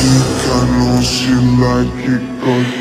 think I know she like it cause